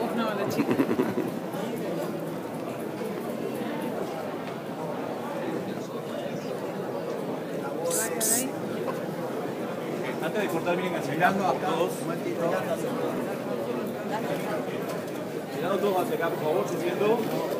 vos no, chica. Antes de cortar, miren hacia acá, todos. Mirando todos hacia acá, por favor, subiendo.